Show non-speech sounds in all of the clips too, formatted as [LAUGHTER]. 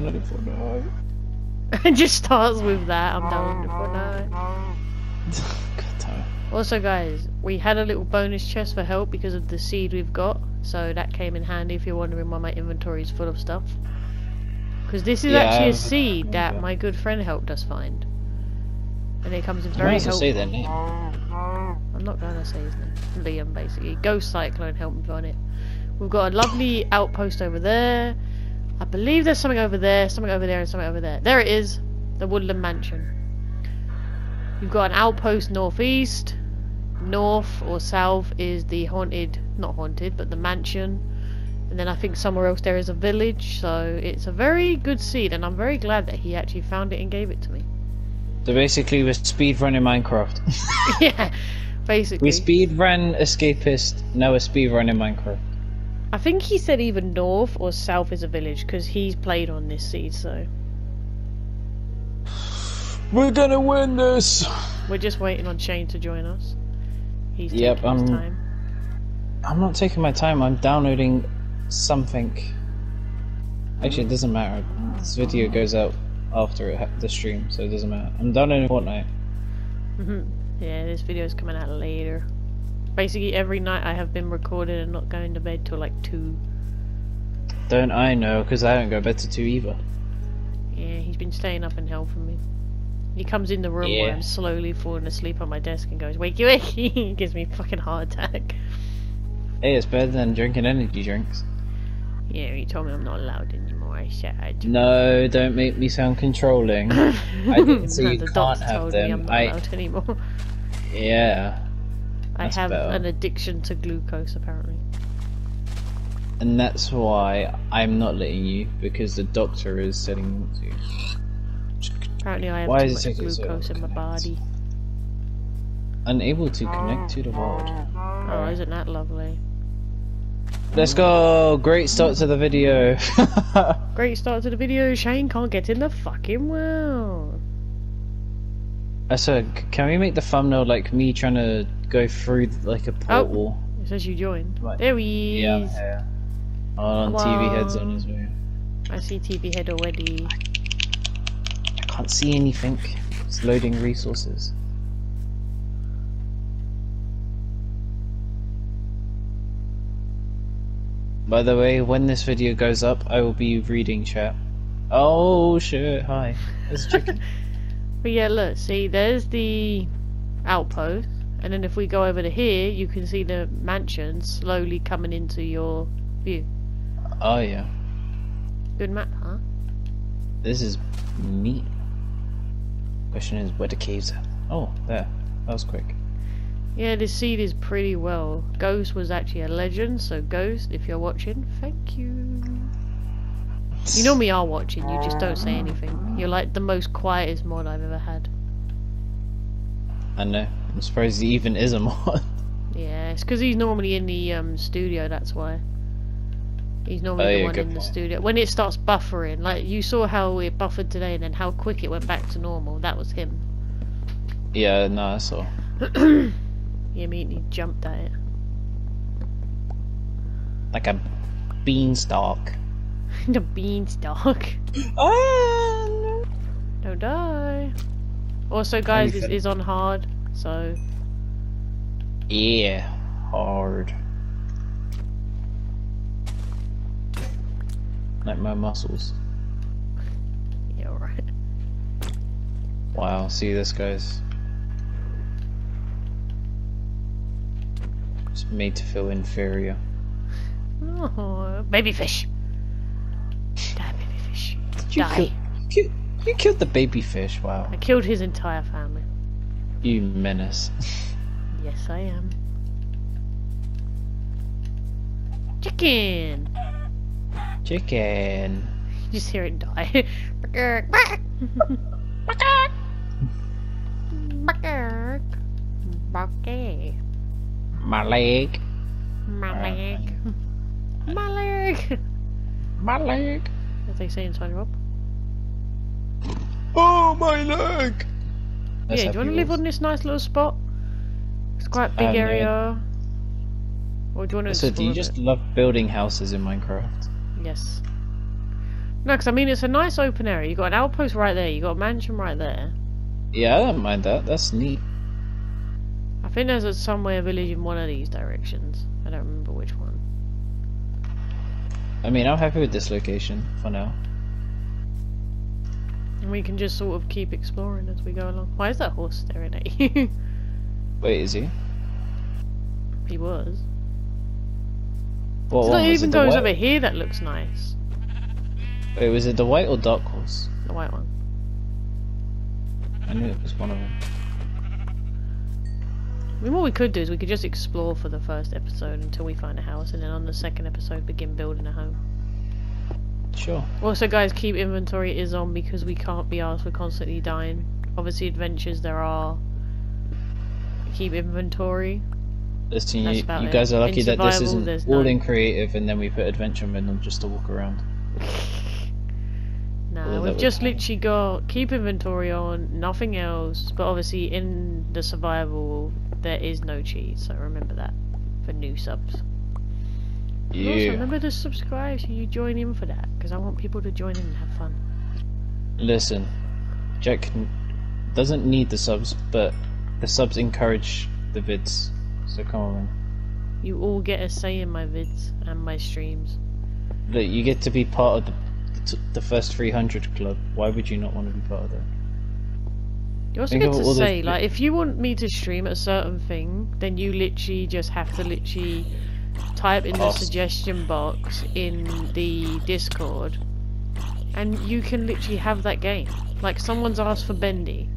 Hey, I'm done it for now. it just starts with that. I'm done with it for now. Good time. Also, guys, we had a little bonus chest for help because of the seed we've got, so that came in handy if you're wondering why my inventory is full of stuff. Because this is Yeah, actually a seed that yeah. my good friend helped us find. And it comes in You very might as well helpful. say their name. I'm not gonna say his name. Liam, basically. Ghost Cyclone helped me find it. We've got a lovely outpost over there. I believe there's something over there, something over there, and something over there. There it is. The Woodland Mansion. You've got an outpost northeast. North or south is the haunted, not haunted, but the mansion. And then I think somewhere else there is a village. So it's a very good seed, and I'm very glad that he actually found it and gave it to me. So basically, we're speedrunning Minecraft. [LAUGHS] yeah, basically. we speedrun Escapist, now we're speedrunning Minecraft. I think he said either north or south is a village because he's played on this seed, so We're gonna win this! we're just waiting on Shane to join us. He's Yep, taking his um, time. I'm not taking my time, I'm downloading something. Actually, it doesn't matter. This video goes out after it ha- the stream, so it doesn't matter. I'm downloading Fortnite. Mhm. [LAUGHS] yeah, this video is coming out later. Basically, every night I have been recorded and not going to bed till like two. Don't I know, because I don't go to bed till 2 either. Yeah, he's been staying up and helping me. He comes in the room Yeah. where I'm slowly falling asleep on my desk and goes, "Wakey, wakey!" [LAUGHS] He gives me a fucking heart attack. Hey, it's better than drinking energy drinks. Yeah, he told me I'm not allowed anymore. I said. No, don't make me sound controlling. [LAUGHS] I didn't say No, you the can't have them. I'm not I- allowed anymore. Yeah, I have better. an addiction to glucose, apparently. and that's why I'm not letting you, because the doctor is setting you to. Apparently, I have Why too much taking so glucose in my body. Unable to connect to the world. Oh, isn't that lovely? Let's go! Great start to the video. [LAUGHS] Great start to the video. Shane can't get in the fucking world. Uh, I said, can we make the thumbnail like me trying to go through like a oh, portal? It says you joined. Right. There he is. Yeah, I'm here. On TV heads on his way. I see TV head already. I can't see anything. It's loading resources. By the way, when this video goes up, I will be reading chat. Oh shit, hi. There's a chicken. But yeah, look, see, there's the outpost, and then if we go over to here, you can see the mansion slowly coming into your view. oh yeah. Good map, huh? This is neat. Question is, where the caves are? Oh, there. That was quick. Yeah, this seed is pretty well. Ghost was actually a legend, so Ghost, if you're watching, thank you. You normally are watching, you just don't say anything. You're like the most quietest mod I've ever had. I know. I'm surprised he even is a mod. [LAUGHS] Yeah, it's because he's normally in the um, studio, that's why. He's normally Oh, the yeah, one good in the point. studio. When it starts buffering, like you saw how it buffered today and then how quick it went back to normal, that was him. yeah, no, I saw. [COUGHS] He immediately jumped at it. Like a beanstalk. The beanstalk. [LAUGHS] Oh, no. Don't die. Also, guys, this is on hard, so Yeah, hard. Like my muscles. yeah, right. Wow, see this, guys. It's made to feel inferior. Oh, [LAUGHS] baby fish. You, Die. kill- you, you killed the baby fish, wow. I killed his entire family. You menace. Yes, I am. Chicken. Chicken. You just hear it die. My leg. My leg. Uh, my leg. My leg. As they say in SpongeBob. Oh, my leg! yeah, do you want to live on this nice little spot? It's quite a big Um, no. area. Or do you want to So, do you just bit? love building houses in Minecraft? Yes. No, because I mean it's a nice open area. You got an outpost right there. You got a mansion right there. Yeah, I don't mind that. That's neat. I think there's a somewhere village in one of these directions. I don't remember which one. I mean, I'm happy with this location for now. And we can just sort of keep exploring as we go along. Why is that horse staring at you? [LAUGHS] Wait, is he? he was. What So one that even? Goes over here that looks nice. Wait, was it the white or dark horse? The white one. I knew it was one of them. I mean, what we could do is we could just explore for the first episode until we find a house, and then on the second episode begin building a home. Sure. Also, guys, keep inventory is on because we can't be asked for constantly dying. Obviously, adventures there are. Keep inventory. Listen, you, you it. guys are lucky that this isn't all none. in creative and then we put adventure in them just to walk around. [LAUGHS] Nah, we've just literally got keep inventory on, nothing else. But obviously, in the survival, there is no cheat, so remember that for new subs. And Also, remember to subscribe so you join in for that, because I want people to join in and have fun. Listen, Jack doesn't need the subs, but the subs encourage the vids. So come on. You all get a say in my vids and my streams. Look, you get to be part of the the, the first 300 club. Why would you not want to be part of that? You also Think get to all those say, like, if you want me to stream a certain thing, then you literally just have to literally type in the suggestion box in the Discord, and you can literally have that game. Like, someone's asked for Bendy,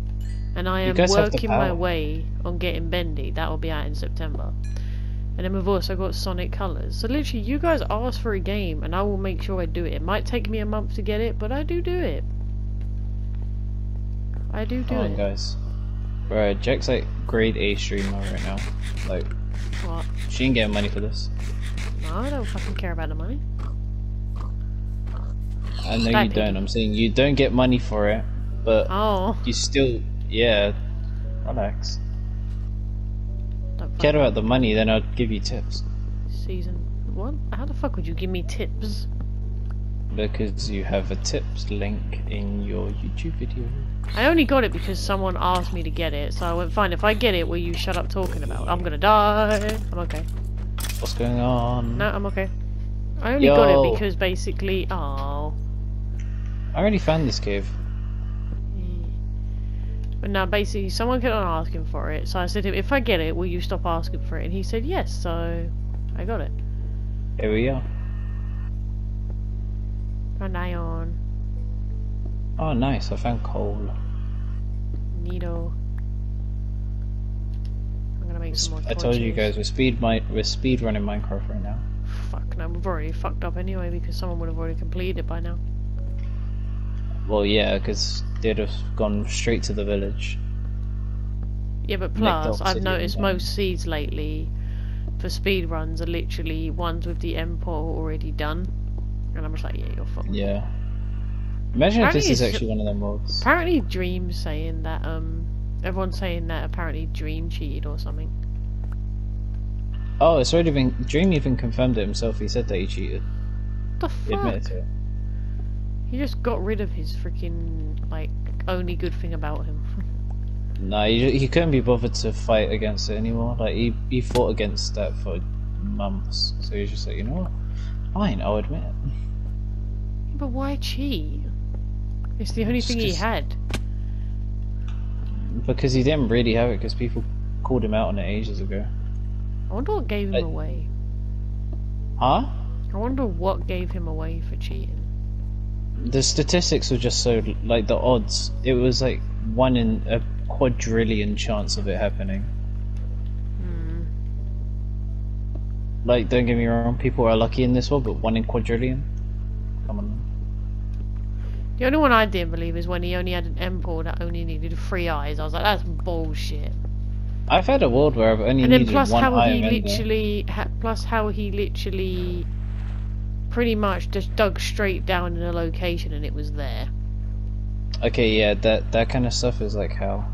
and I am guys have the working my way on getting Bendy. That will be out in September. And then we've also got Sonic Colors. So literally, you guys ask for a game, and I will make sure I do it. It might take me a month to get it, but I do do it. I do do Come on, it. guys. Bro, Jack's like grade A streamer right now. Like, What? she ain't getting money for this. No, I don't fucking care about the money. I know you don't. I'm saying you don't get money for it, but Oh, you still, yeah. Relax. don't Care about the money, then I'd give you tips season one? How the fuck would you give me tips? Because you have a tips link in your YouTube video. I only got it because someone asked me to get it, so I went fine. If I get it, will you shut up talking about? it? I'm gonna die. I'm okay. What's going on? No, I'm okay. I only got it because basically, oh. I already found this cave. But now, basically, someone kept on asking for it, so I said to him, if I get it, will you stop asking for it? And he said yes, so I got it. Here we are. An ion, Oh, nice. I found coal. needle. I'm gonna make some more I told you guys we're speed mi- we're speed running Minecraft right now. Fuck no, we've already fucked up anyway because someone would have already completed it by now. Well, yeah, because they'd have gone straight to the village. Yeah, but plus, I've noticed most seeds lately for speed runs are literally ones with the end portal already done. And I'm just like, yeah, you're fucked. Yeah. Imagine if this is actually one of them mods. Apparently, Dream saying that, um, everyone's saying that apparently Dream cheated or something. Oh, it's already been. Dream even confirmed it himself. He said that he cheated. What He the admitted fuck? to it. He just got rid of his freaking, like, only good thing about him. [LAUGHS] Nah, he, he couldn't be bothered to fight against it anymore. Like he he fought against that for months. So he's just like, you know what? Fine, I'll admit but why cheat? It's the only It's thing he had. Because he didn't really have it. Because people called him out on it ages ago. I wonder what gave him away. Huh? I wonder what gave him away for cheating. The statistics were just so like the odds. It was like one in a quadrillion chance of it happening. Hmm. Like, don't get me wrong, people are lucky in this world, but one in quadrillion. Come on. The only one I didn't believe is when he only had an end portal that only needed three eyes. I was like, that's bullshit. I've had a world where I've only And then needed plus how he literally, ha- plus how he literally, pretty much just dug straight down in a location and it was there. Okay, yeah, that that kind of stuff is like how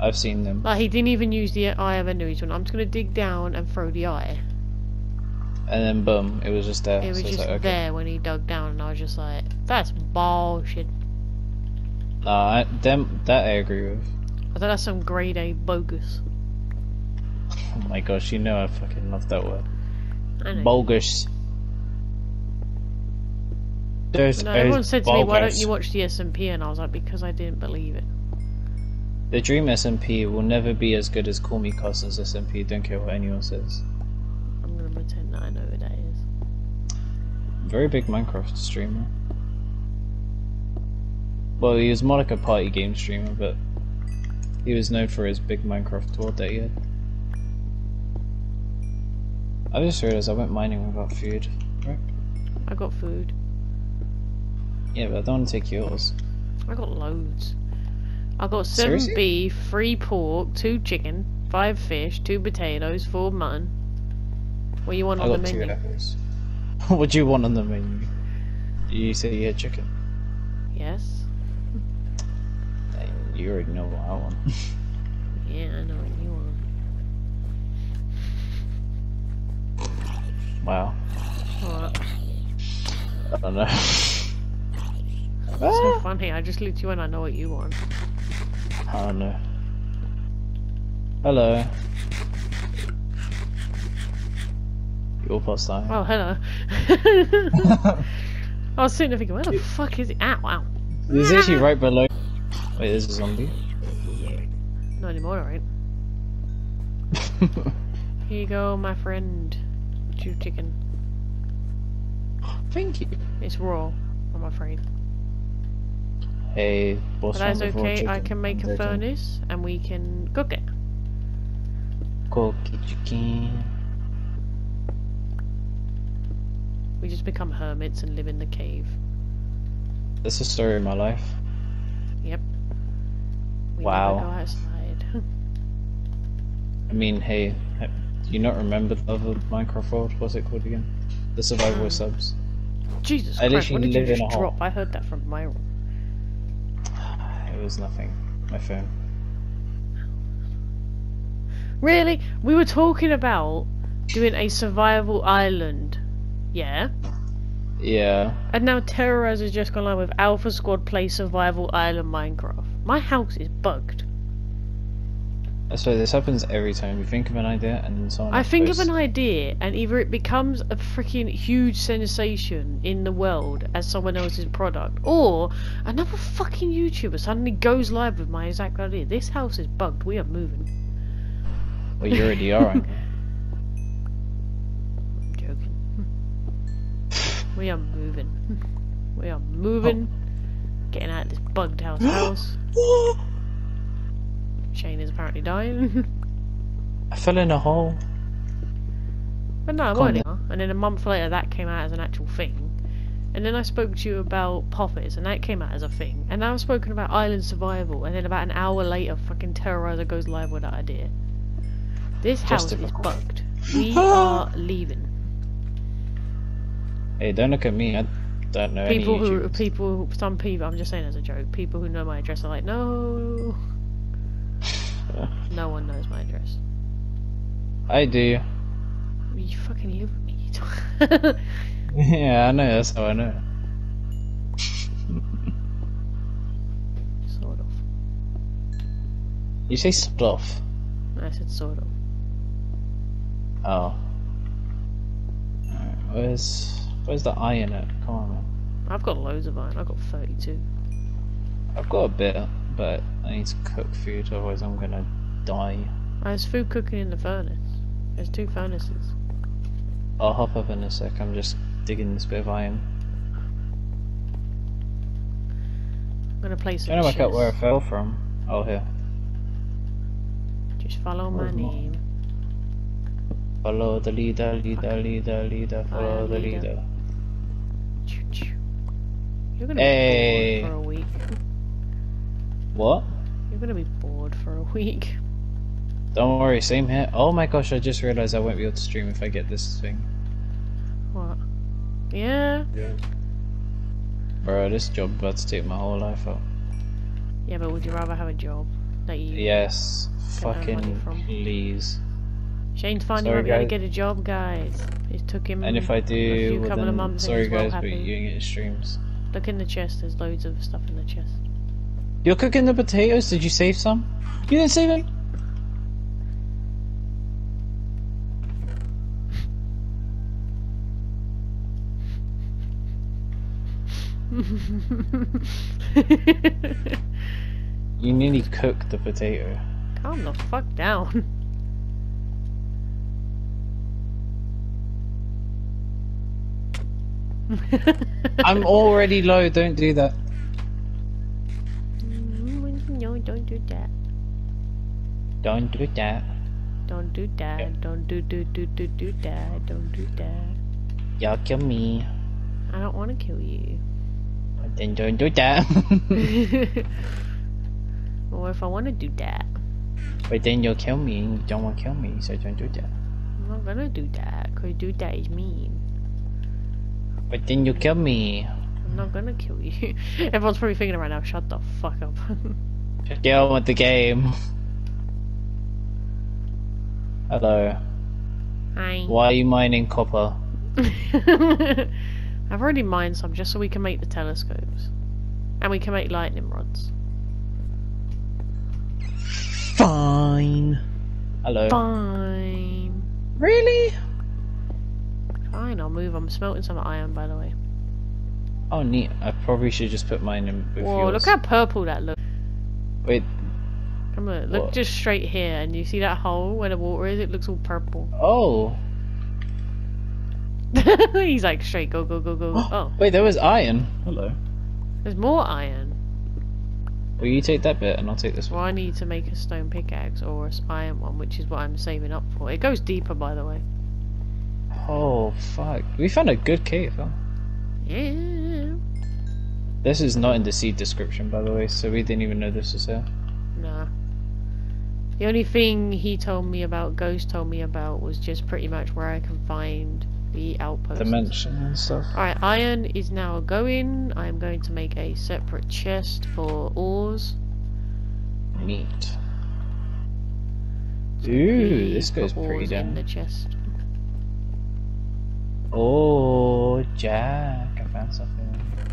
I've seen them. Like he didn't even use the eye of Ender. He just went, I'm just gonna dig down and throw the eye. And then boom, it was just there. It was so just like, okay. there when he dug down, and I was just like, "That's bullshit." Nah, them that I agree with. I thought that's some grade A bogus. Oh my gosh, you know I fucking love that word. I know. Bogus. There's no, everyone said to me, "Why don't you watch the SMP?" And I was like, "Because I didn't believe it." The Dream SMP will never be as good as Call Me Carson SMP. Don't care what anyone says. I'm gonna pretend that I know who that is. Very big Minecraft streamer. Well, he was more like a party game streamer, but he was known for his big Minecraft tour that he had. I just realized I went mining without food. Right? I got food. Yeah, but I don't want to take yours. I got loads. I got seven Seriously? beef, three pork, two chicken, five fish, two potatoes, four mutton. What you want I on the menu? [LAUGHS] what do you want on the menu? You say you had chicken. Yes. You already know what I want. [LAUGHS] Yeah, I know what you want. wow. What? I don't know. [LAUGHS] So ah! funny. I just looked you and I know what you want. I don't know. Hello. Your past time. Oh, hello. [LAUGHS] I was sitting there thinking, where the fuck is it? Ow, ow. It's actually right below. Wait, there's a zombie. Not anymore, alright. [LAUGHS] Here you go, my friend. Chew chicken. Thank you. It's raw, I'm afraid. Hey, boss But that's okay, I can make a furnace and we can cook it. Cookie chicken. We just become hermits and live in the cave. That's the story of my life. Yep. We Wow. never go outside. [LAUGHS] I mean, hey, do you not remember the other Minecraft world? What's it called again? The Survival with Subs. Jesus I Christ, what did you just a hole. I heard that from my room. [SIGHS] It was nothing. My phone. Really? We were talking about doing a survival island. Yeah? Yeah. And now Terrorize has just gone live with Alpha Squad Play Survival Island Minecraft. My house is bugged. So this happens every time. You think of an idea and then someone I think of an idea and either it becomes a freaking huge sensation in the world as someone else's product, or another fucking YouTuber suddenly goes live with my exact idea. This house is bugged. We are moving. Well, you already are. [LAUGHS] we are moving. We are moving. Getting out of this bugged house house. [GASPS] [GASPS] Shane is apparently dying. I fell in a hole. but no, anyhow. And then a month later, that came out as an actual thing. And then I spoke to you about Poppets, and that came out as a thing. And now I've spoken about Island Survival, and then about an hour later, fucking Terrorizer goes live with that idea. This house is bugged. [GASPS] We are leaving. Hey, don't look at me. I don't know People who, people, some people, I'm just saying as a joke, people who know my address are like, no. [SIGHS] No one knows my address. I do. You fucking live with me. [LAUGHS] [LAUGHS] yeah, I know. That's how I know. sort of. You say sort of. I said sort of. Oh. Alright, where's where's the iron at? Come on, man. I've got loads of iron. I've got 32. I've got a bit, but I need to cook food, otherwise I'm gonna die. Uh, There's food cooking in the furnace. There's two furnaces. I'll hop up in a sec. I'm just digging this bit of iron. I'm gonna play some Trying to work out where I fell from. Oh, here. Just follow Where's my- name. Follow the leader, leader, leader, leader. Follow the leader. leader. You're gonna Hey. be bored eh. for a week. [LAUGHS] What? You're gonna be bored for a week. Don't worry, same here. Oh my gosh, I just realized I won't be able to stream if I get this thing. What? Yeah? Yeah. Bro, this job about to take my whole life out. Yeah, but would you rather have a job that you Yes. Don't earn money Fucking please. Shane's finally Sorry, able to get a job, guys. It took him. And if I a do, few well couple of then, months and sorry he's well guys, but you ain't get streams. Look in the chest. There's loads of stuff in the chest. You're cooking the potatoes? Did you save some? You didn't save any? [LAUGHS] You nearly cooked the potato. Calm the fuck down. I'm already low, don't do that. No, don't do that. Don't do that. Don't do that. Don't do do do do do that. Don't do that. Y'all kill me. I don't want to kill you. Then don't do that. or if I want to do that, but then you'll kill me and you don't want to kill me, so don't do that. I'm not gonna do that. Cause do that is mean. But then you'll kill me. I'm not gonna kill you. [LAUGHS] Everyone's probably thinking right now, shut the fuck up. Just get on with the game. Hello. Hi. Why are you mining copper? [LAUGHS] I've already mined some just so we can make the telescopes. And we can make lightning rods. Fine. Hello. Fine. Really? Fine, I'll move. I'm smelting some iron, by the way. Oh, neat. I probably should just put mine in with Whoa, yours. look how purple that looks. Wait. Come on, look What? just straight here, and you see that hole where the water is? It looks all purple. [LAUGHS] Oh. He's like, straight, go, go, go, go. [GASPS] oh, Wait, there was iron. Hello. there's more iron. Well, you take that bit and I'll take this one. Well. I need to make a stone pickaxe or a s- iron one, which is what I'm saving up for. It goes deeper, by the way. Oh, fuck. We found a good cave, huh? Yeah. This is not in the seed description, by the way, so we didn't even know this was here. Nah. The only thing he told me about, Ghost told me about, was just pretty much where I can find the outpost. Dimension and stuff. Alright, iron is now going. I'm going to make a separate chest for ores. Neat. So Ooh, this goes pretty ores in the chest. Oh, Jack, I found something.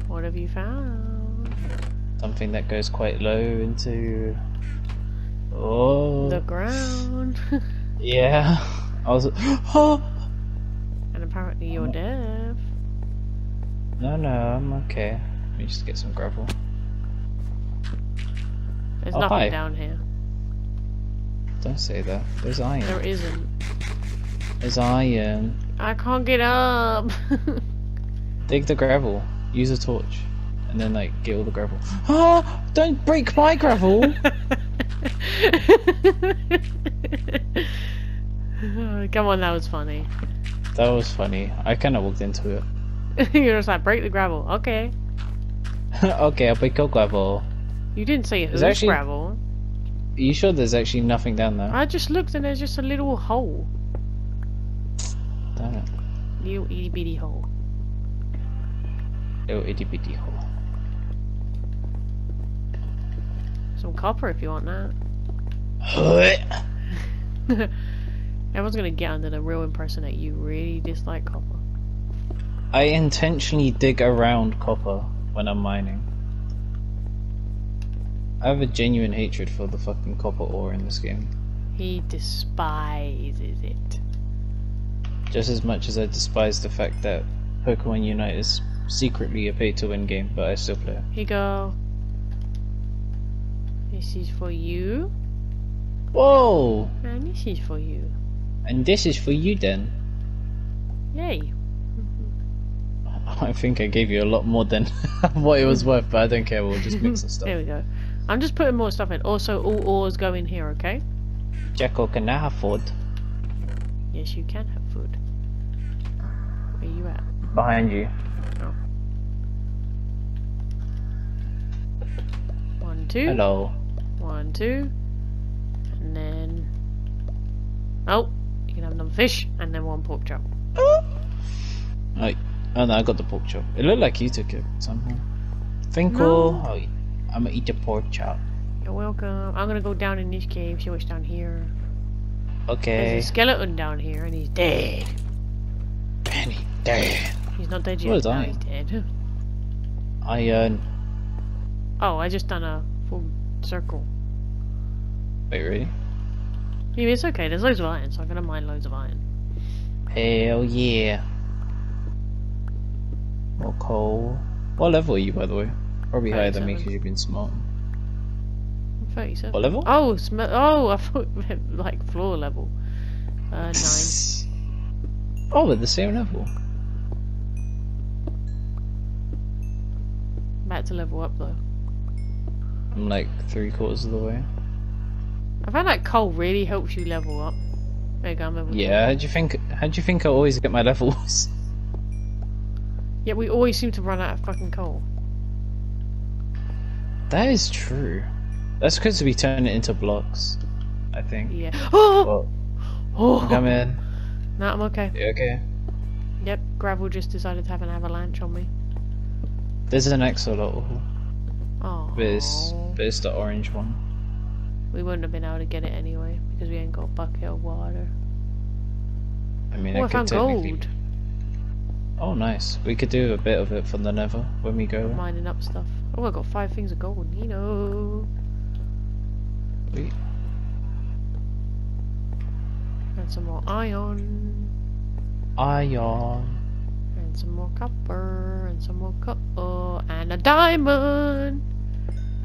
What have you found? Something that goes quite low into. Oh, The ground. [LAUGHS] yeah. I was. Oh! [GASPS] and apparently you're deaf. No, no, I'm okay. Let me just get some gravel. There's Oh, nothing hi. down here. Don't say that. There's iron. There isn't. There's iron. I can't get up. [LAUGHS] Dig the gravel. Use a torch. And then, like, get all the gravel. [GASPS] Ah! Don't break my gravel! [LAUGHS] [LAUGHS] Come on, that was funny. that was funny. I kind of walked into it. You're just like, break the gravel. Okay. okay, I'll break your gravel. You didn't say whose actually- gravel. Are you sure there's actually nothing down there? I just looked and there's just a little hole. Damn it. Little itty bitty hole. Little itty bitty hole. Some copper if you want that. [LAUGHS] Everyone's gonna get under the real impression that you really dislike copper. I intentionally dig around copper when I'm mining. I have a genuine hatred for the fucking copper ore in this game. He despises it. Just as much as I despise the fact that Pokemon Unite is secretly a pay to win game, but I still play it. Here you go. This is for you. Whoa! And this is for you. And this is for you then. Yay. [LAUGHS] I think I gave you a lot more than [LAUGHS] what it was worth, but I don't care, we'll just mix the [LAUGHS] There stuff. we go. I'm just putting more stuff in. Also, all ores go in here, okay? Jacko, can I have food? Yes, you can have food. Where you at? Behind you. Oh. One, two. Hello. One, two. And then. Oh, you can have another fish and then one pork chop. [GASPS] Oh, oh no, I got the pork chop. It looked like you took it somehow. Finkel, No. oh, I'm gonna eat the pork chop. You're welcome. I'm gonna go down in this cave, see what's down here. Okay. There's a skeleton down here and he's dead. And he's dead. He's not dead yet. is No, I? he's dead. Iron. Uh, oh, I just done a full circle. Wait, really? Yeah, it's okay. There's loads of iron, so I'm gonna mine loads of iron. Hell yeah. More coal. What level are you, by the way? Probably higher than me because you've been smart. 37. What level? Oh, sm- oh, I thought like floor level. Uh, nine. [LAUGHS] Oh, we're the same level. About to level up though. I'm like three quarters of the way. I found that coal really helps you level up. There you go, I'm level. Yeah, how do you think? How do you think I always get my levels? [LAUGHS] Yeah, we always seem to run out of fucking coal. That is true. That's because we turn it into blocks. I think. Yeah. Oh! Well, oh! come in. No, I'm okay. You okay? Yep, gravel just decided to have an avalanche on me. There's an axolotl, Oh. but it's but it's the orange one. We wouldn't have been able to get it anyway because we ain't got a bucket of water. I mean, Oh, I could found technically- gold. Oh, nice. We could do a bit of it from the Nether when we go. Mining up stuff. Oh, I got five things of gold. You know. Sweet. And some more iron. Iron. And some more copper. And some more copper, And a diamond.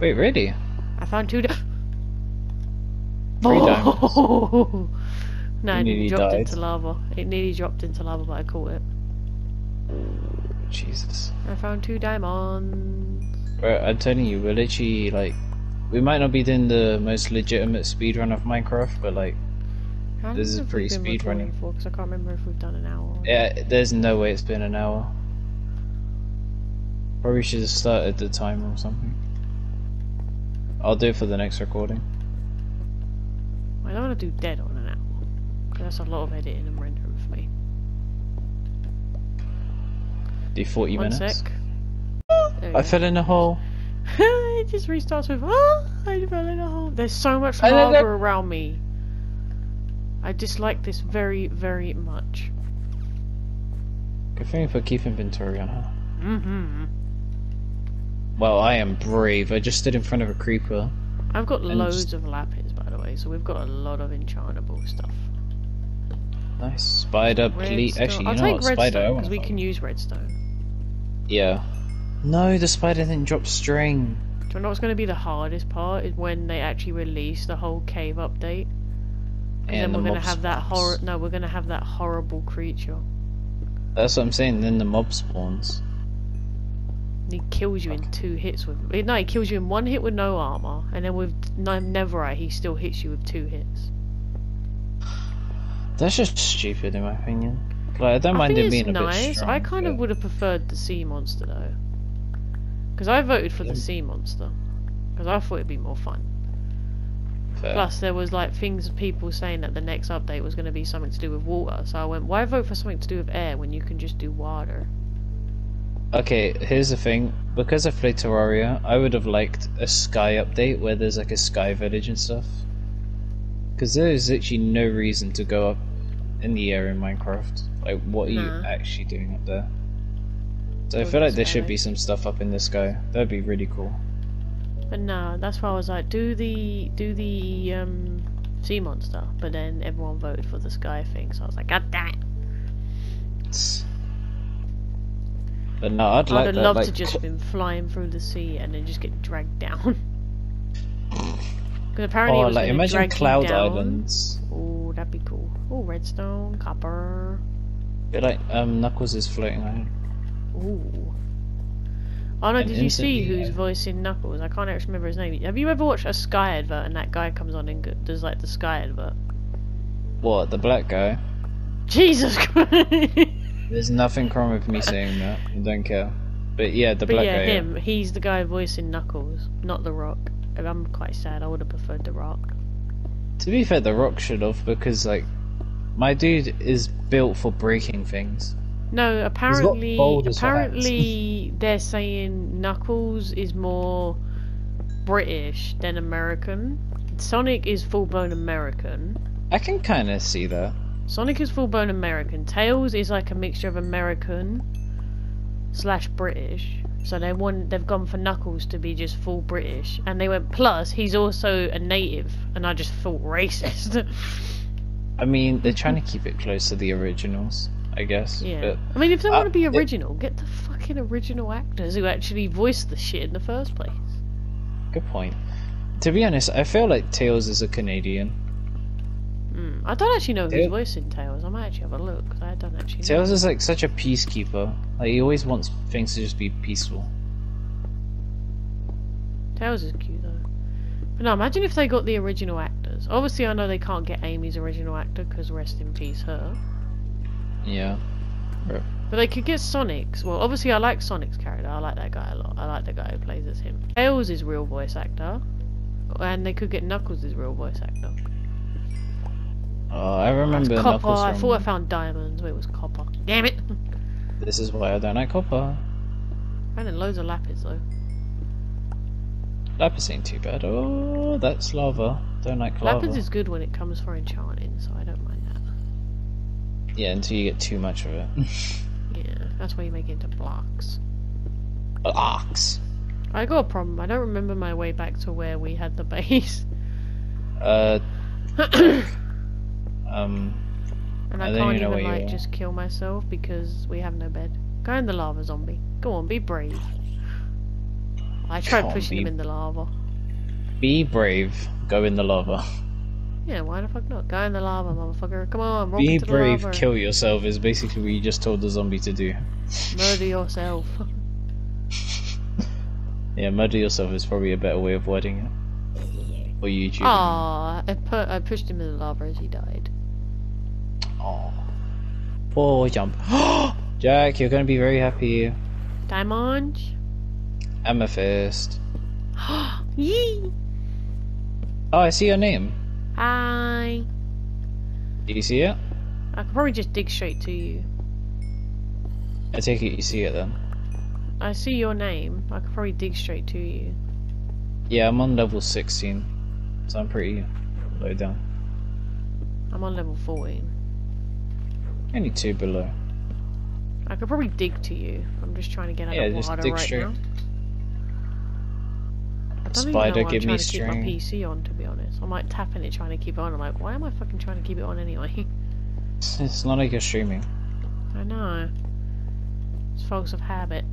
Wait, really? I found two. Di- [GASPS] Three oh. diamonds. [LAUGHS] no, it nearly dropped died. into lava. It nearly dropped into lava, but I caught it. Jesus. I found two diamonds. Bro, I'm telling you, we're literally like, we might not be doing the most legitimate speedrun of Minecraft, but like, How This is pretty been speed recording running. for? Because I can't remember if we've done an hour. yeah, there's no way it's been an hour. Probably should have started the timer or something. I'll do it for the next recording. I don't want to do dead on an hour. 'cause that's a lot of editing and rendering for me. Do 40 One minutes. sec. I fell in a hole. [LAUGHS] it just restarts with, ah, I fell in a hole. There's so much I lava around me. I dislike this very, very much. Good thing if I keep inventory on her. Mm-hmm. Well, I am brave. I just stood in front of a creeper. I've got loads just- of lapis, by the way, so we've got a lot of enchantable stuff. Nice. Spider, please. Actually, you I'll know take what? Redstone want because we can use redstone. Yeah. No, the spider didn't drop string. Do you know what's going to be the hardest part? Is when they actually release the whole cave update. And then the we're gonna mob have that horror. No, we're gonna have that horrible creature. That's what I'm saying. Then the mob spawns. He kills you in two hits with. No, he kills you in one hit with no armor, and then with no Netherite, he still hits you with two hits. That's just stupid, in my opinion. Like, I don't I mind it being a bit strong. I kind of would have preferred the sea monster though, because I voted for the sea monster, because I thought it'd be more fun. fair. Plus, there was like things people saying that the next update was going to be something to do with water. So I went, why vote for something to do with air when you can just do water? Okay, here's the thing. Because I played Terraria, I would have liked a sky update where there's like a sky village and stuff. Because there is actually no reason to go up in the air in Minecraft. Like, what are you actually doing up there? So I feel like there should be some stuff up in the sky. That'd be really cool. But no, that's why I was like, do the do the um, sea monster. But then everyone voted for the sky thing, so I was like, God damn it! But no, I'd like I'd loved like, to just been flying through the sea and then just get dragged down. [LAUGHS] Because apparently it oh, was like imagine Cloud. Islands. Oh, that'd be cool. Oh, redstone, copper. Bit like um, Knuckles is floating island. Ooh. Oh no, did you see who's voicing Knuckles? I can't actually remember his name. Have you ever watched a Sky advert and that guy comes on and does like the Sky advert? What, the black guy? Jesus [LAUGHS] Christ! There's nothing wrong with me saying that. I don't care. But yeah, the but black yeah, guy. him. He's the guy voicing Knuckles, not The Rock. And I'm quite sad. I would have preferred The Rock. To be fair, The Rock should have because like my dude is built for breaking things. No, apparently, apparently they're saying Knuckles is more British than American. Sonic is full blown American. I can kind of see that. Sonic is full blown American. Tails is like a mixture of American slash British. So they want they've gone for Knuckles to be just full British, and they went plus he's also a native, and I just thought [LAUGHS] racist. I mean, they're trying to keep it close to the originals, I guess. yeah, But I mean if they uh, want to be it- original, get the fucking original actors who actually voiced the shit in the first place. good point. To be honest, I feel like Tails is a Canadian. Mm. I don't actually know who's Tail- voicing Tails. I might actually have a look. 'cause I don't actually. know. Tails is like such a peacekeeper. Like he always wants things to just be peaceful. Tails is cute though. But no, imagine if they got the original actors. Obviously, I know they can't get Amy's original actor because rest in peace her. Yeah. But they could get Sonic's. Well, obviously, I like Sonic's character. I like that guy a lot. I like the guy who plays as him. Tails is real voice actor, and they could get Knuckles' real voice actor. Oh, I remember That's copper. Knuckles I thought I found diamonds, but it was copper. Damn it! [LAUGHS] This is why I don't like copper. Finding loads of lapis though. Lapis ain't too bad. Oh, that's lava. Don't like lava. Lapis is good when it comes for enchanting, so I don't mind that. Yeah, until you get too much of it. [LAUGHS] Yeah, that's why you make it into blocks. Ox. I got a problem. I don't remember my way back to where we had the base. Uh, [COUGHS] um, And I, I can't even know even where you like just kill myself because we have no bed. Go in the lava, zombie. Go on, be brave. I tried pushing be- him in the lava. be brave. Go in the lava. [LAUGHS] Yeah, why the fuck not? Go in the lava, motherfucker. Come on, roll Be into the brave. lava. Kill yourself is basically what you just told the zombie to do. Murder [LAUGHS] yourself. [LAUGHS] Yeah, murder yourself is probably a better way of wording it. For YouTube. Ah, I put I pushed him in the lava as he died. Aw. Poor jump. [GASPS] Jack, you're gonna be very happy. Diamond. Amethyst. [GASPS] Yee. Oh, I see your name. Hi. Do you see it? I could probably just dig straight to you. I take it you see it then. I see your name. I could probably dig straight to you. Yeah, I'm on level 16. So I'm pretty low down. I'm on level 14. Only two below. I could probably dig to you. I'm just trying to get out Yeah, of just water dig right straight. now. Don't even Spider, know why give I'm me to keep my. PC on, to be honest. I'm like tapping it, trying to keep it on. I'm like, why am I fucking trying to keep it on anyway? [LAUGHS] It's, it's not like you're streaming. I know. It's force of habit.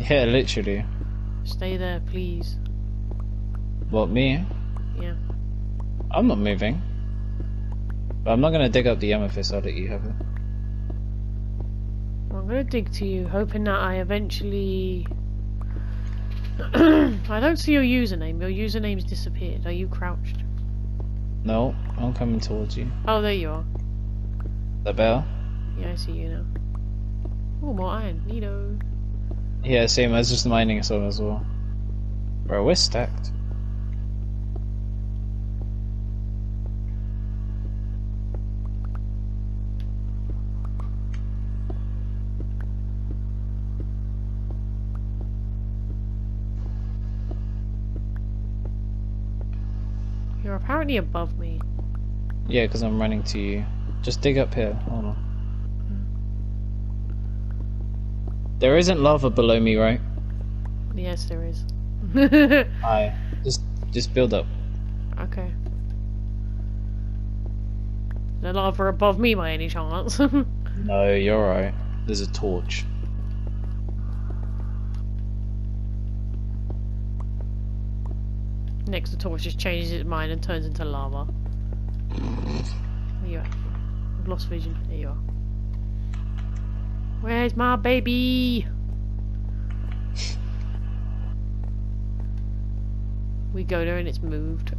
Yeah, literally. Stay there, please. What, me? Yeah. I'm not moving. But I'm not gonna dig up the amethyst, I'll let you have it. I'm gonna dig to you, hoping that I eventually. [CLEARS THROAT] I don't see your username. Your username's disappeared. Are you crouched? No, I'm coming towards you. Oh, there you are. The bell? Yeah, I see you now. Oh, more iron. Neato. Yeah, same, I was just mining some as well. Bro, we're stacked. You're above me. Yeah, because I'm running to you. Just dig up here. Hold on. There isn't lava below me, right? Yes, there is. [LAUGHS] Aye. Just, just build up. okay. The lava above me by any chance? [LAUGHS] No, you're right. There's a torch. Next, the torch just changes its mind and turns into lava. Where you at? I've lost vision. There you are. Where's my baby? We go there and it's moved.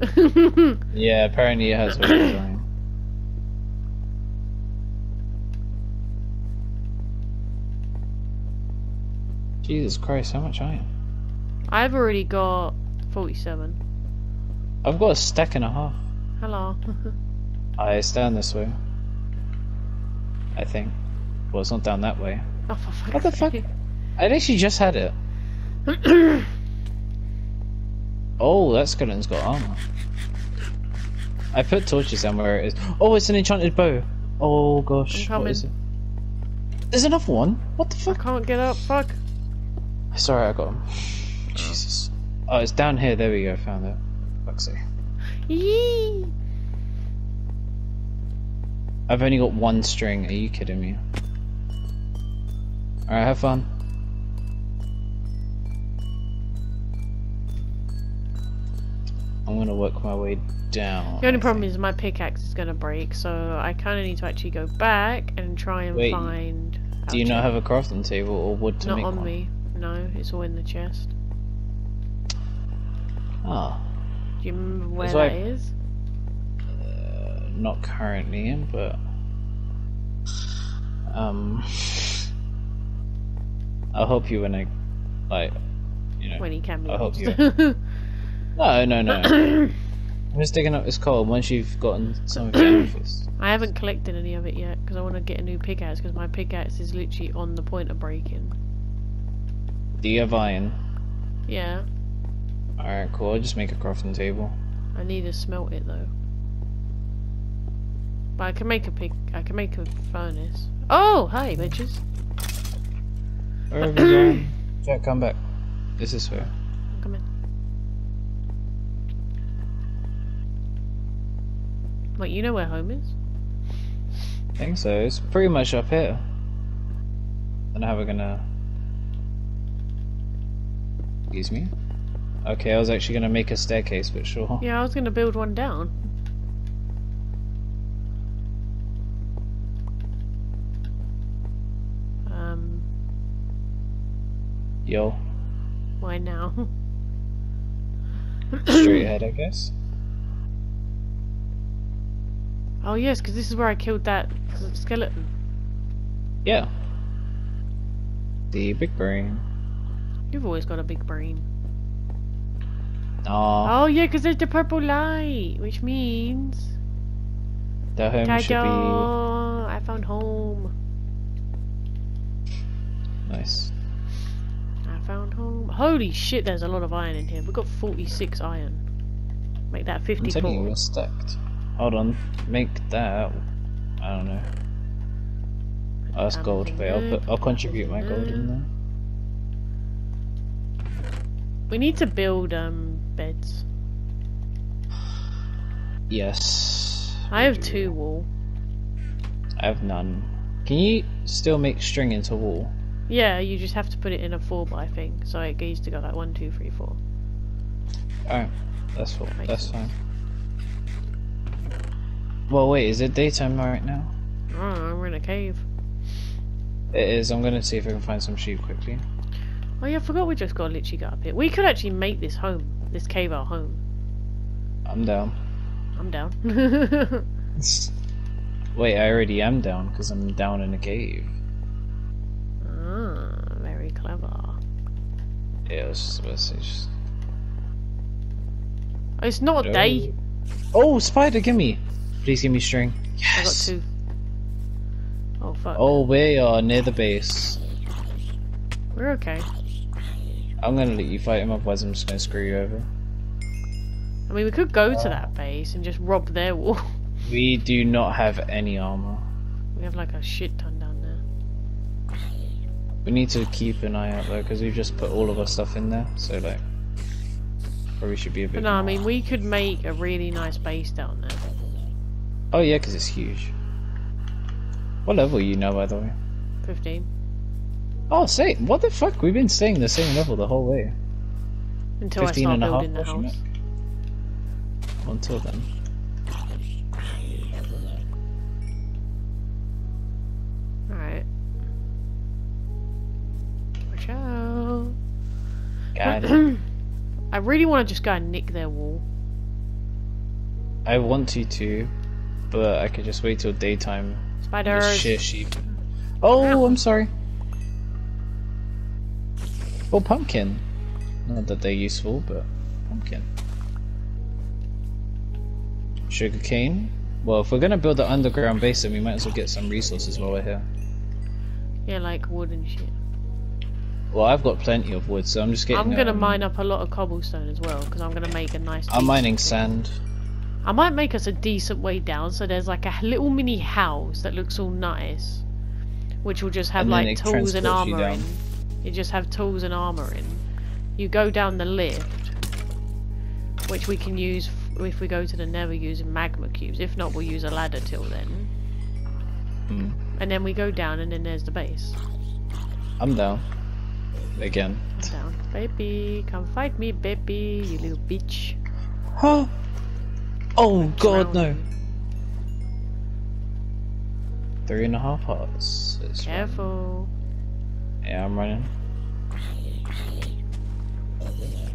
[LAUGHS] Yeah, apparently it has a. Jesus Christ, how much iron? I've already got 47. I've got a stack and a half. Hello. [LAUGHS] I stand this way. I think. Well, it's not down that way. oh, What the fuck? I actually just had it. [CLEARS THROAT] Oh, that skeleton's got armor. I put torches down where it is. Oh, it's an enchanted bow. Oh gosh, what is it? There's another one. What the fuck? I can't get up. Fuck. Sorry, I got him. Jesus. Oh, it's down here. There we go. Found it. Yee. I've only got one string. Are you kidding me? Alright, have fun. I'm gonna work my way down. The only problem is my pickaxe is gonna break, so I kind of need to actually go back and try and Wait, find. Do you not have a crafting table or wood to Not make on one? me. No, it's all in the chest. Ah, Do you remember where that is? uh, not currently, but um, I'll help you when I like, you know. When he can be. I hope lost. [LAUGHS] No, no, no. [CLEARS THROAT] I'm just digging up this coal once you've gotten some of the amethyst. [CLEARS THROAT] I haven't collected any of it yet because I want to get a new pickaxe because my pickaxe is literally on the point of breaking. Do you have iron? Yeah, Alright, cool. I'll just make a crafting table. I need to smelt it though. But I can make a pick. I can make a furnace. Oh, hi, bitches. Where have you gone? [COUGHS] Jack, come back. This is where. Come in. Wait, you know where home is? I think so. It's pretty much up here. And how we're gonna. Excuse me? Okay, I was actually gonna make a staircase, but sure. Yeah, I was gonna build one down. Um, Yo. why now? Straight ahead, I guess. Oh yes, because this is where I killed that skeleton. Yeah. The big brain. You've always got a big brain. Oh yeah, because there's the purple light, which means the home should Kaito, I found home. nice. I found home. Holy shit, there's a lot of iron in here. We've got 46 iron. Make that I'm telling you, 54. we're stacked. Hold on, make that. I don't know. Oh, that's gold. Wait, I'll put. I'll contribute my gold in there. We need to build um beds. Yes. I have two wool. I have none. Can you still make string into wool? Yeah, you just have to put it in a 4 by thing. So it needs to go like one, two, three, four. Alright, that's. Makes That's sense. fine. Well, wait, is it daytime right now? Oh, we're in a cave. It is. I'm gonna see if I can find some sheep quickly. Oh yeah, I forgot we just got to literally got up here. We could actually make this home. This cave our home. I'm down. I'm down. [LAUGHS] Wait, I already am down because I'm down in a cave. ah, very clever. Yeah, it's just, it's just... It's not a day. Oh, spider, gimme! Please give me string. I got Yes! two. Oh fuck. Oh, we are near the base. We're okay. I'm gonna let you fight him, otherwise I'm just gonna screw you over. I mean, we could go to that base and just rob their wall. [LAUGHS] We do not have any armor. we have like a shit ton down there. We need to keep an eye out though, because we've just put all of our stuff in there, so like... Probably should be a bit But no, I mean, we could make a really nice base down there. Oh yeah, because it's huge. What level are you now, by the way? 15. Oh, say, what the fuck? We've been staying the same level the whole way. Until I 15 start and a half, building the house. Until then. Alright. Watch out. Got it. [CLEARS THROAT] I really want to just go and nick their wall. I want you to, but I could just wait till daytime. Spiders. Sheep. Oh, I'm sorry. Oh, pumpkin. Not that they're useful, but pumpkin. Sugar cane. Well, if we're gonna build an underground base, then we might as well get some resources while we're here. Yeah, like wood and shit. Well, I've got plenty of wood, so I'm just getting. I'm gonna um, mine up a lot of cobblestone as well, because I'm gonna make a nice. I'm mining sand. I might make us a decent way down so there's like a little mini house that looks all nice. Which will just have And like tools and in. down. You just have tools and armour in. You go down the lift, which we can use if we go to the nether using magma cubes. If not, we'll use a ladder till then. Hmm. And then we go down and then there's the base. I'm down. Again. Down. Baby, come fight me, baby, you little bitch. Huh? Oh god, Drown no. Three and a half hearts. It's fine. Careful. Yeah, I'm running.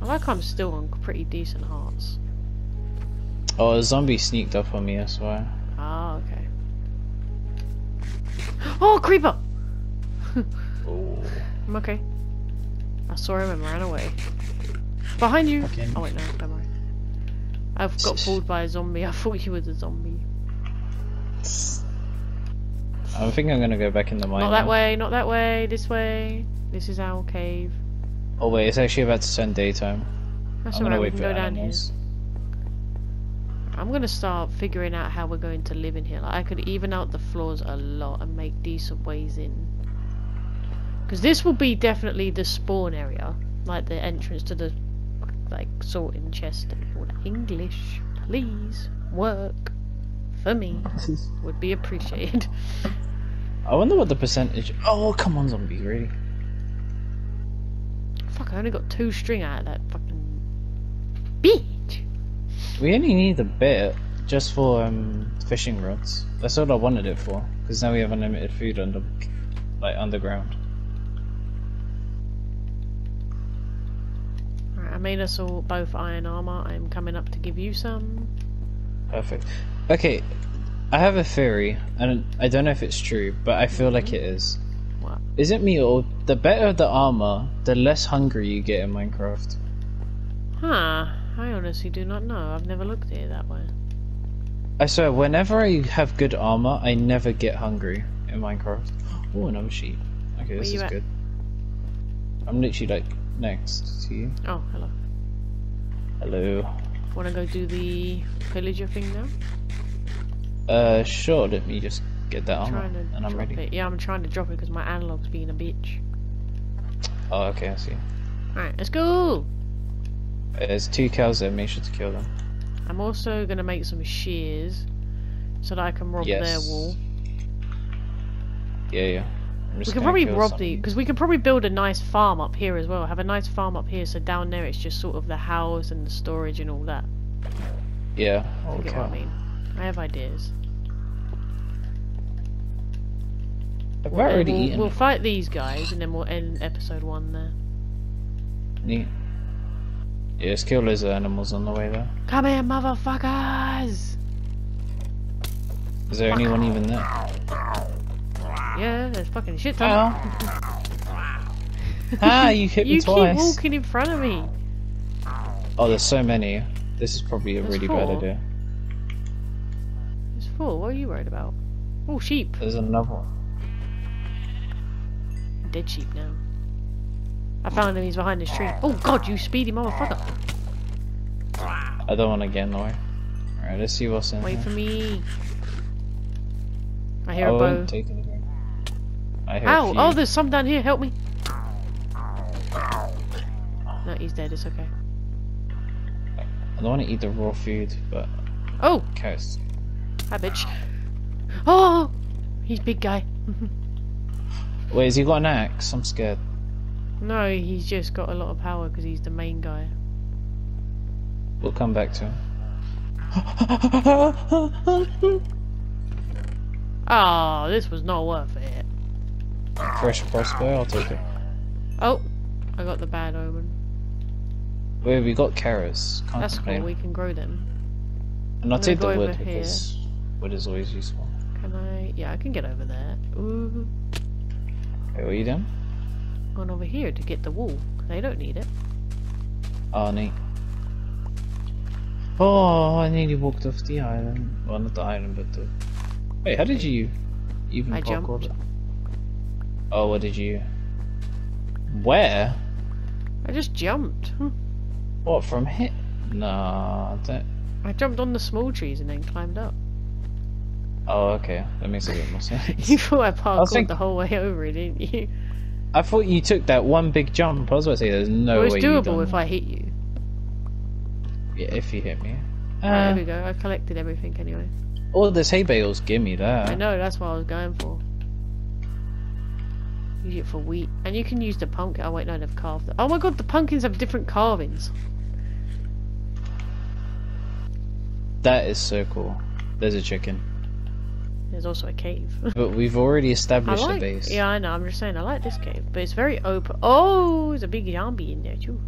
I like I'm still on pretty decent hearts. Oh, a zombie sneaked up on me, I swear. Ah, okay. Oh, creeper! Oh. I'm okay. I saw him and ran away. Behind you! Okay. Oh wait, no, don't worry. I've got fooled by a zombie. [LAUGHS] I thought you were the zombie. I think I'm gonna go back in the mine. Not that now. way, not that way, this way. This is our cave. Oh wait, it's actually about to turn daytime. That's I'm gonna wait for go down here. animals. I'm gonna start figuring out how we're going to live in here. Like, I could even out the floors a lot and make decent ways in. Because this will be definitely the spawn area. Like the entrance to the like sorting chest and all that. English, please, work for me. [LAUGHS] Would be appreciated. I wonder what the percentage. Oh come on, zombie, really? I only got two string out of that fucking bitch. We only need a bit just for um, fishing rods. That's all I wanted it for. Because now we have unlimited food under, like underground. Alright, I made us all both iron armor. I'm coming up to give you some. Perfect. Okay, I have a theory, and I don't know if it's true, but I feel like it is. What? Is it me or the better the armor, the less hungry you get in Minecraft? Huh. I honestly do not know. I've never looked at it that way. I swear, whenever I have good armor, I never get hungry in Minecraft. Oh, another sheep. Okay, this is at? good. I'm literally like next to you. Oh, hello. Hello. Wanna go do the pillager thing now? Uh, sure. Let me just get that to and I'm ready. it. Yeah, I'm trying to drop it because my analog's being a bitch. Oh, okay, I see. Alright, let's go! There's two cows there. Make sure to kill them. I'm also gonna make some shears so that I can rob yes. their wall. Yeah, yeah. I'm We can probably rob some the because we can probably build a nice farm up here as well. Have a nice farm up here, so down there it's just sort of the house and the storage and all that. Yeah. Okay. I mean? I have ideas. I've already we'll, eaten. we'll fight these guys and then we'll end episode one there. Neat. Yeah, let's kill lizard animals on the way there. Come here, motherfuckers! Is there anyone even there? Yeah, there's fucking shit ton. [LAUGHS] ah, you hit me you twice. keep walking in front of me. Oh, there's so many. This is probably a There's really bad idea. It's full. What are you worried about? Oh, sheep. There's another one. Dead sheep now. I found him. He's behind this tree. Oh God, you speedy motherfucker! I don't want to get in the way. Alright, let's see what's in Wait here. for me. I hear I a oh, bow. won't take. I hear Ow! Oh, there's some down here. Help me. No, he's dead. It's okay. I don't want to eat the raw food, but Oh, carrots. hi, bitch. Oh, he's big guy. [LAUGHS] Wait, has he got an axe? I'm scared. no, he's just got a lot of power because he's the main guy. We'll come back to him. Oh, [LAUGHS] this was not worth it. Fresh crossbow, I'll take it. Oh, I got the bad omen. Wait, we got carrots. Can't That's complain. cool. We can grow them. And I'll take the wood because wood is always useful. Can I? Yeah, I can get over there. Ooh, Wait, what are you doing? gone over here to get the wool. They don't need it. Oh, neat. Oh, I nearly walked off the island. Well, not the island, but the. Wait, how did you even I parkour jumped. Oh, what did you? Where? I just jumped. Hmm. What from hit? Nah, that. I jumped on the small trees and then climbed up. Oh, okay. That makes a bit more sense. [LAUGHS] You thought I parkoured think- the whole way over it, didn't you? I thought you took that one big jump. I was about to say, there's no well, it's way you doable if that. I hit you. Yeah, if you hit me. Right, Uh, there we go. I collected everything anyway. all this hay bales, give me that. I know, that's what I was going for. Use it for wheat. And you can use the pumpkin. Oh, wait, no, they've carved it. Oh my god, the pumpkins have different carvings. That is so cool. There's a chicken. There's also a cave. [LAUGHS] But we've already established like, a base. yeah, I know. I'm just saying, I like this cave, but it's very open. Oh, there's a big zombie in there too.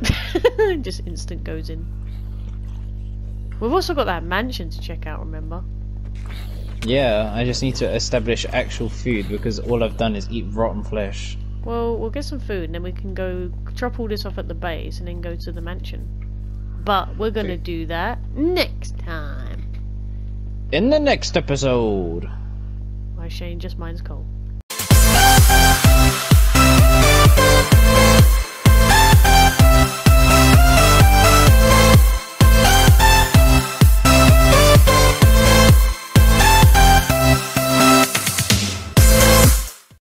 [LAUGHS] just instant goes in. We've also got that mansion to check out. Remember? Yeah, I just need to establish actual food because all I've done is eat rotten flesh. Well, we'll get some food and then we can go drop all this off at the base and then go to the mansion. But we're gonna Okay. do that next time in the next episode. Why Shane just mines coal.